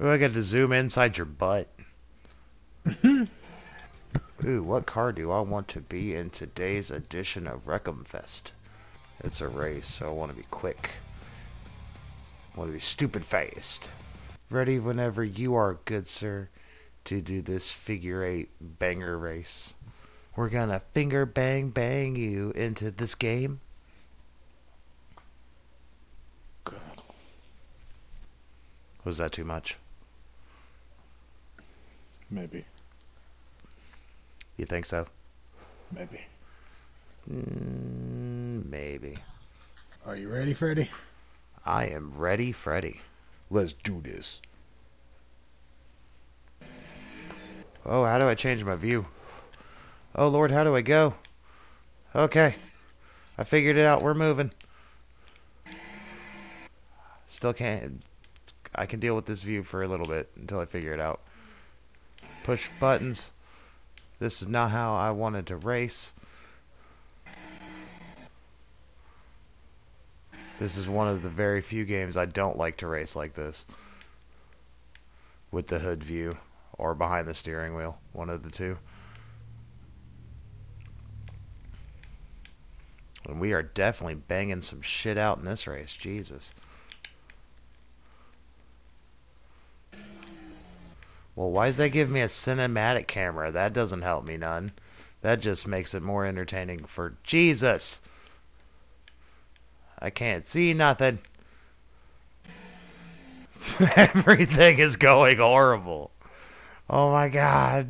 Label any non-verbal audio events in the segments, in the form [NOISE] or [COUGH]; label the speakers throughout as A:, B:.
A: Ooh, I got to zoom inside your butt. [LAUGHS] Ooh, what car do I want to be in today's edition of Wreck'emfest? It's a race, so I want to be quick. I want to be stupid fast. Ready whenever you are, good sir, to do this figure eight banger race. We're gonna finger bang bang you into this game. Was that too much?
B: Maybe.
A: You think so?
B: Maybe.
A: Mm, maybe.
B: Are you ready, Freddy?
A: I am ready, Freddy. Let's do this. Oh, how do I change my view? Oh, Lord, how do I go? Okay. I figured it out. We're moving. Still can't... I can deal with this view for a little bit until I figure it out. Push buttons. This is not how I wanted to race. This is one of the very few games I don't like to race like this. With the hood view. Or behind the steering wheel. One of the two. And we are definitely banging some shit out in this race. Jesus. Well, why does that give me a cinematic camera? That doesn't help me none. That just makes it more entertaining for Jesus. I can't see nothing. [LAUGHS] Everything is going horrible. Oh my god.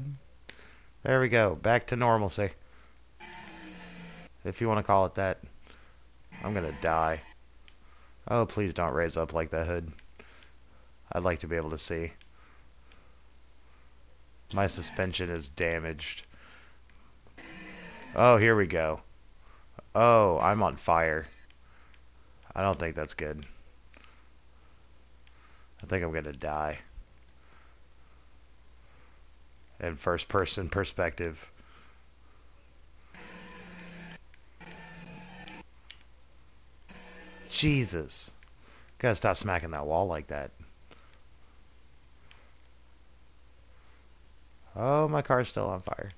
A: There we go. Back to normalcy. If you want to call it that. I'm going to die. Oh, please don't raise up like that hood. I'd like to be able to see. My suspension is damaged. Oh, here we go. Oh, I'm on fire. I don't think that's good. I think I'm gonna die. In first person perspective. Jesus. Gotta stop smacking that wall like that. Oh, my car's still on fire.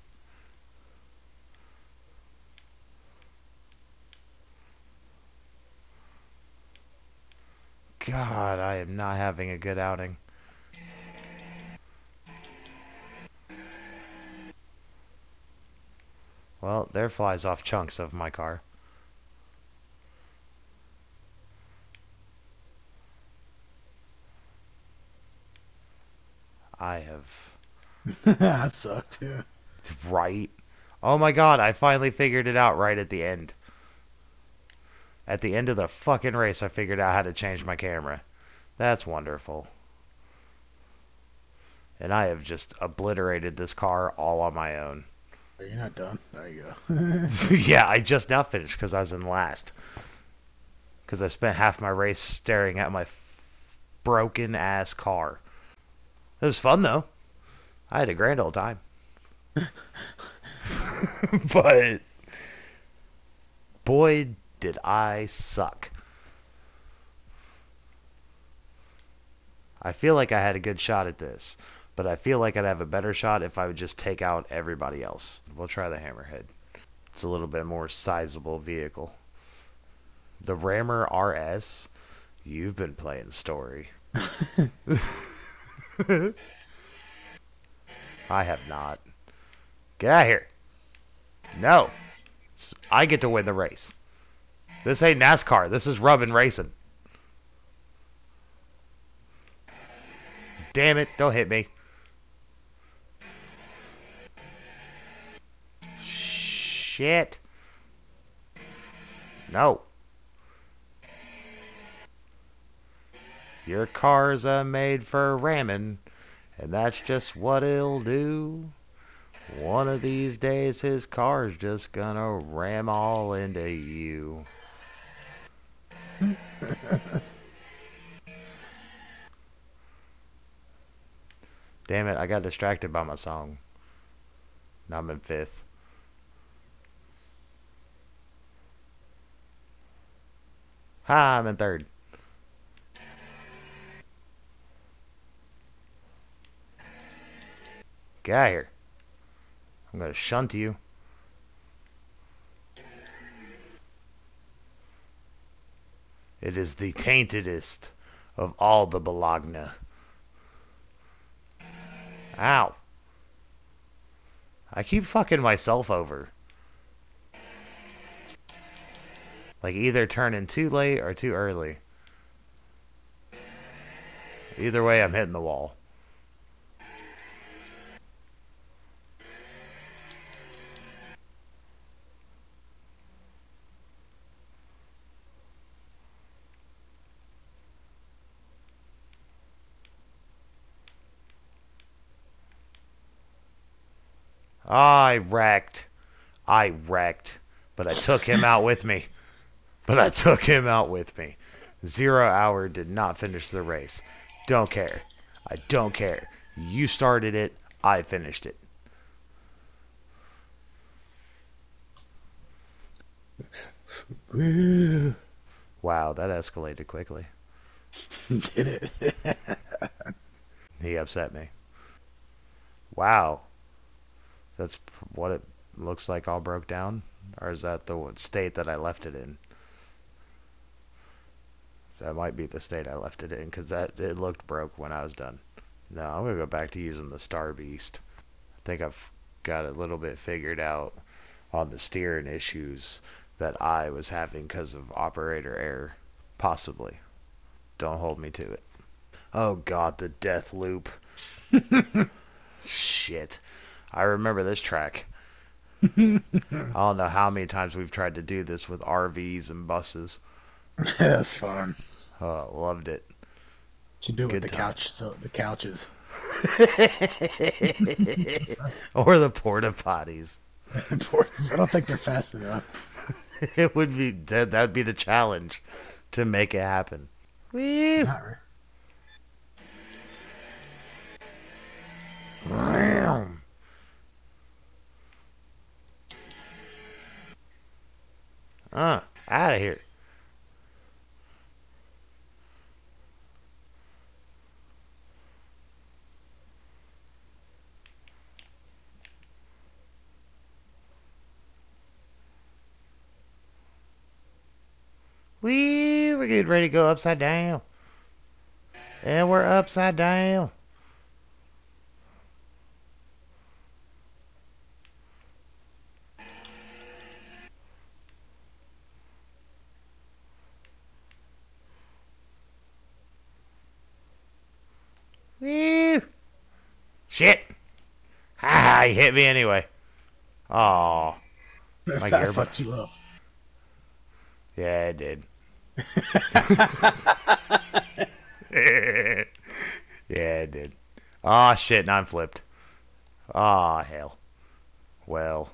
A: God, I am not having a good outing. Well, there flies off chunks of my car. I have [LAUGHS]
B: that sucked too.
A: right. Oh my god, I finally figured it out right at the end. At the end of the fucking race, I figured out how to change my camera. That's wonderful. And I have just obliterated this car all on my own.
B: Are you not done? There you go. [LAUGHS]
A: yeah, I just now finished because I was in last. Because I spent half my race staring at my broken ass car. It was fun though. I had a grand old time. [LAUGHS] but boy, did I suck. I feel like I had a good shot at this, but I feel like I'd have a better shot if I would just take out everybody else. We'll try the Hammerhead. It's a little bit more sizable vehicle. The Rammer RS, you've been playing story. [LAUGHS] [LAUGHS] I have not. Get out of here. No. I get to win the race. This ain't NASCAR. This is rubbing racing. Damn it. Don't hit me. Shit. No. Your car's are made for ramming, and that's just what he'll do. One of these days his car's just gonna ram all into you. [LAUGHS] Damn it, I got distracted by my song. Now I'm in fifth. Ha, I'm in third. Get out of here. I'm gonna shunt you. It is the taintedest of all the Bologna. Ow. I keep fucking myself over. Like either turning too late or too early. Either way, I'm hitting the wall. I wrecked. I wrecked. But I took him out with me. But I took him out with me. Zero Hour did not finish the race. Don't care. I don't care. You started it. I finished it. Wow, that escalated quickly.
B: Did it? [LAUGHS]
A: He upset me. Wow. That's what it looks like all broke down? Or is that the state that I left it in? That might be the state I left it in because that it looked broke when I was done. No, I'm gonna go back to using the Star Beast. I think I've got a little bit figured out on the steering issues that I was having because of operator error. Possibly. Don't hold me to it. Oh god, the death loop. [LAUGHS] Shit. I remember this track. [LAUGHS] I don't know how many times we've tried to do this with RVs and buses.
B: That's fun.
A: Oh, loved it.
B: Should do it
A: Good
B: with the
A: time.
B: couch, so the couches. [LAUGHS]
A: or the porta potties. [LAUGHS]
B: I don't think they're fast enough.
A: It would be that that'd be the challenge to make it happen.
B: Not
A: out of here. We're getting ready to go upside down. And we're upside down. Woo! Shit! Ah, ha ha, you hit me anyway. Oh, [LAUGHS] My
B: that
A: gearbox.
B: fucked you up.
A: yeah, it did. [LAUGHS] yeah, it did. Oh shit, now I'm flipped. Oh hell. Well,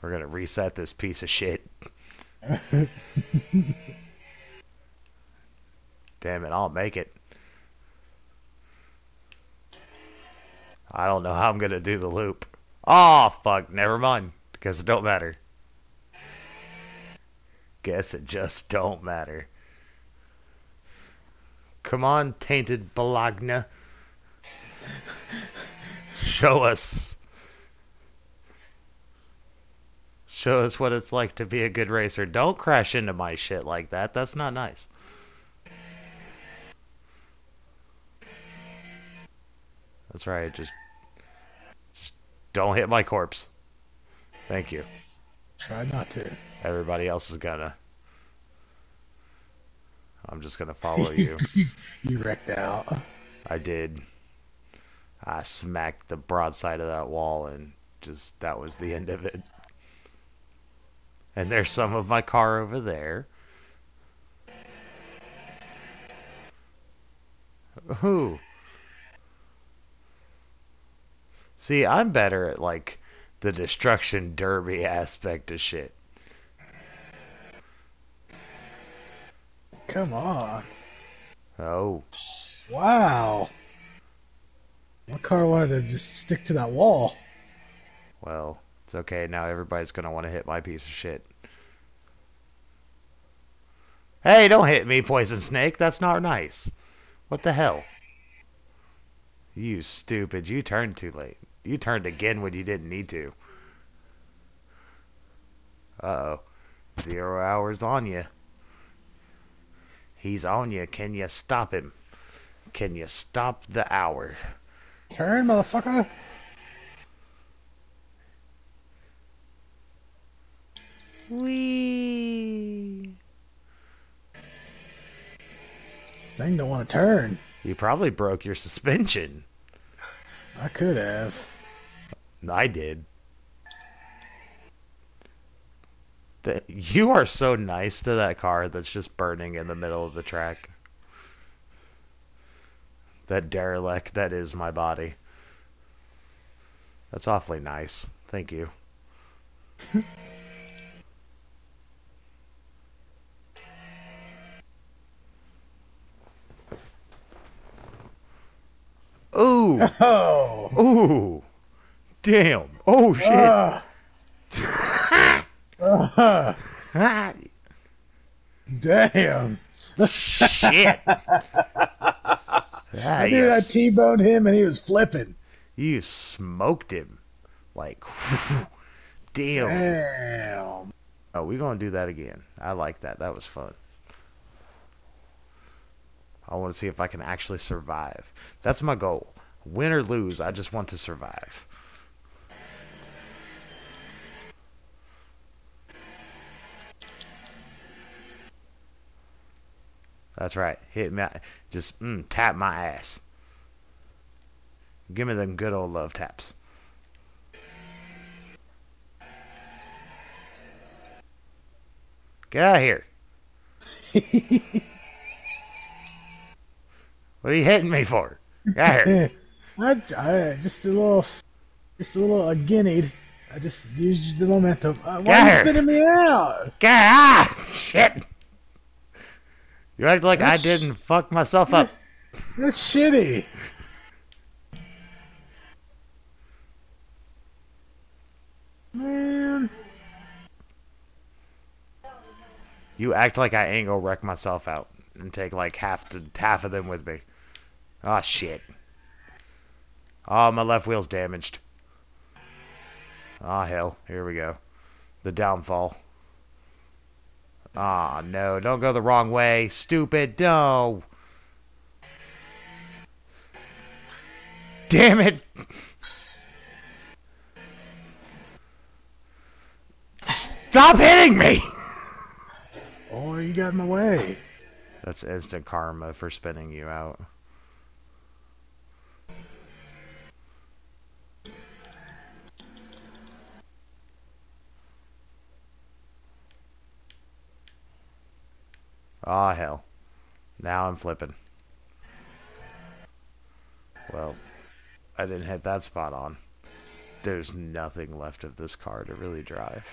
A: we're gonna reset this piece of shit. [LAUGHS] Damn it, I'll make it. I don't know how I'm gonna do the loop. Oh fuck, never mind. Because it don't matter. Guess it just don't matter. Come on, tainted Bologna. Show us. Show us what it's like to be a good racer. Don't crash into my shit like that. That's not nice. That's right. Just, just don't hit my corpse. Thank you.
B: Try not to.
A: Everybody else is gonna. I'm just gonna follow [LAUGHS] you.
B: You wrecked out.
A: I did. I smacked the broadside of that wall and just that was the end of it. And there's some of my car over there. Who? See, I'm better at like the destruction derby aspect of shit.
B: Come on.
A: Oh,
B: Wow. My car wanted to just stick to that wall.
A: well, it's okay. Now everybody's gonna want to hit my piece of shit. Hey, don't hit me, Poison Snake. That's not nice. What the hell? You stupid. You turned too late. You turned again when you didn't need to. Uh-oh. Zero hours on you. He's on you. Can you stop him? Can you stop the hour?
B: Turn, motherfucker.
A: Wee.
B: This thing don't want to turn.
A: You probably broke your suspension.
B: I could have.
A: I did. That you are so nice to that car that's just burning in the middle of the track. That derelict that is my body. That's awfully nice. Thank you. [LAUGHS] Ooh! [LAUGHS]
B: Oh.
A: Ooh! Damn! Oh shit!
B: Ah. Ah. [LAUGHS]
A: Ah,
B: Damn.
A: shit! Ah,
B: I knew
A: you,
B: that
A: s-
B: T-boned him and he was flipping.
A: you smoked him. Like, damn.
B: Damn.
A: Oh, we're gonna do that again. I like that. That was fun. I want to see if I can actually survive. That's my goal. Win or lose, I just want to survive. That's right. Hit me. Just mm, tap my ass. Give me them good old love taps. Get out of here. [LAUGHS] What are you hitting me for? Get out of here. [LAUGHS]
B: I, I just a little, just a little uh, guineaed. I just used the momentum. Uh, why are you spinning me out?
A: Get ah shit. You act like I didn't fuck myself up. [LAUGHS]
B: That's shitty. Man,
A: You act like I ain't gonna wreck myself out and take like half the half of them with me. Oh shit. Oh, my left wheel's damaged. Oh hell, here we go. The downfall. Ah no, don't go the wrong way, stupid. No. Damn it. Stop hitting me.
B: oh, you got in my way.
A: That's instant karma for spinning you out. Ah, hell. Now I'm flipping. Well, I didn't hit that spot on. There's nothing left of this car to really drive.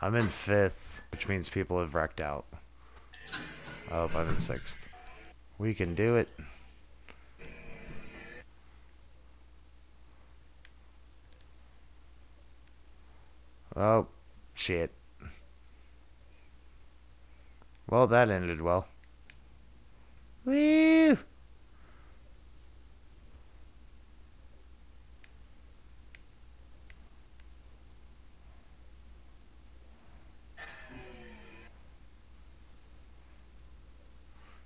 A: I'm in fifth, which means people have wrecked out. Oh, I'm in sixth. We can do it. Oh, shit. Well, that ended well. Woo!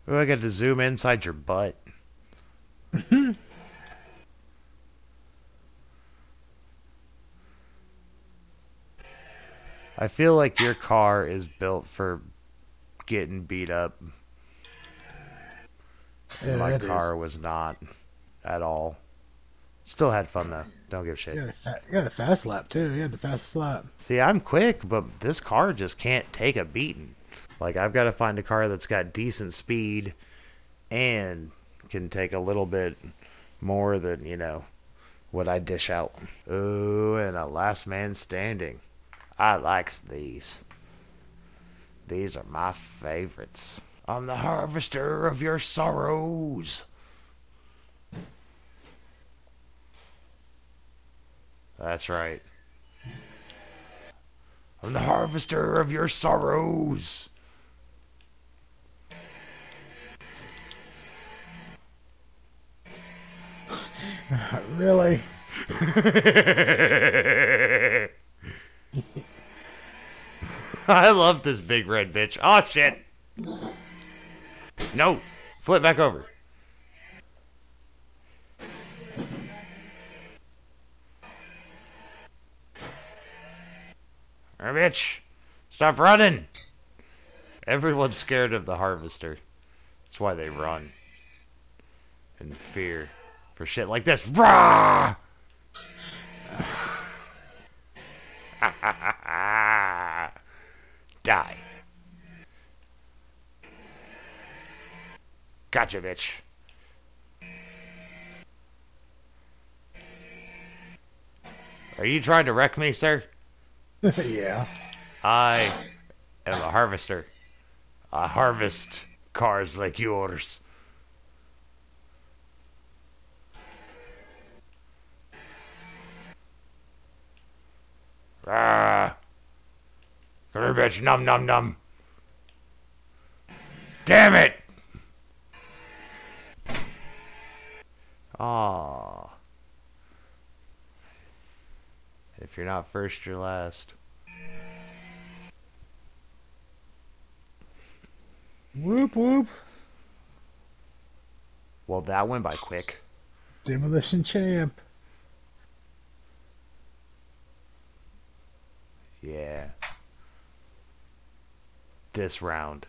A: Ooh, I got to zoom inside your butt. [LAUGHS] I feel like your car is built for getting beat up.
B: Yeah,
A: My
B: it is.
A: car was not at all. Still had fun though. Don't give a shit.
B: You a fa- you got a fast lap too. You had the fast lap.
A: See, I'm quick, but this car just can't take a beating. Like I've got to find a car that's got decent speed and can take a little bit more than, you know, what I dish out. Ooh, and a last man standing. I likes these. These are my favorites. I'm the harvester of your sorrows. That's right. I'm the harvester of your sorrows. [LAUGHS]
B: really? [LAUGHS] [LAUGHS] [LAUGHS]
A: I love this big red bitch. Oh shit. No. Flip back over. Hey, bitch. Stop running. Everyone's scared of the harvester. That's why they run. In fear. For shit like this. Rah! [SIGHS] Ah, ah, ah, Die. Gotcha, bitch. Are you trying to wreck me, sir? [LAUGHS]
B: yeah.
A: I am a harvester. I harvest cars like yours. Ah. Come here, bitch. Num, num, num. Damn it! Aw. If you're not first, you're last.
B: Whoop whoop.
A: Well, that went by quick.
B: Demolition champ.
A: Yeah. This round.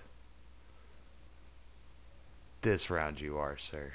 A: This round you are, sir.